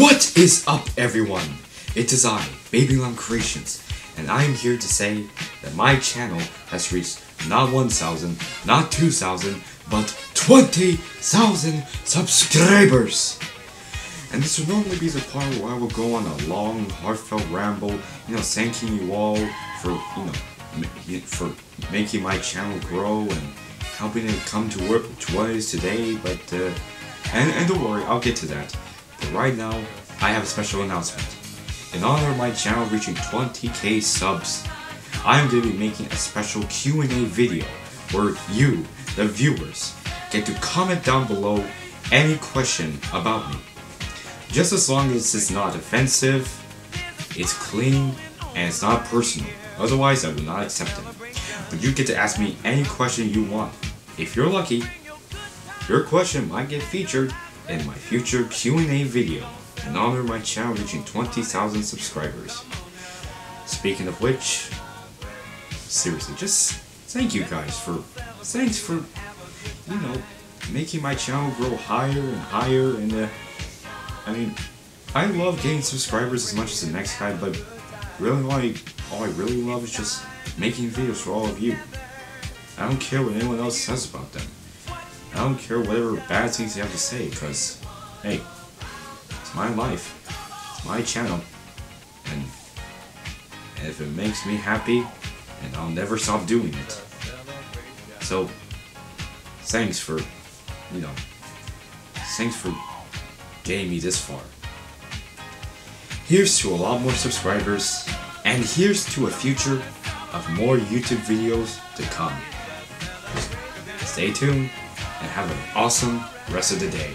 What is up, everyone? It is I, Baby Lamb Creations, and I am here to say that my channel has reached not 1,000, not 2,000, but 20,000 subscribers! And this would normally be the part where I will go on a long, heartfelt ramble, you know, thanking you all for, you know, for making my channel grow and helping it come to work is today. But uh, and and don't worry, I'll get to that. Right now, I have a special announcement. In honor of my channel reaching 20k subs, I am going to be making a special Q&A video where you, the viewers, get to comment down below any question about me. Just as long as it's not offensive, it's clean, and it's not personal. Otherwise, I will not accept it. But you get to ask me any question you want. If you're lucky, your question might get featured in my future Q&A video in honor my channel reaching 20,000 subscribers. Speaking of which, seriously, just thank you guys for thanks for you know making my channel grow higher and higher and uh, I mean I love getting subscribers as much as the next guy, but really all I, all I really love is just making videos for all of you. I don't care what anyone else says about them. I don't care whatever bad things you have to say, because, hey, it's my life, it's my channel, and, if it makes me happy, and I'll never stop doing it. So, thanks for, you know, thanks for getting me this far. Here's to a lot more subscribers, and here's to a future of more YouTube videos to come. Stay tuned and have an awesome rest of the day.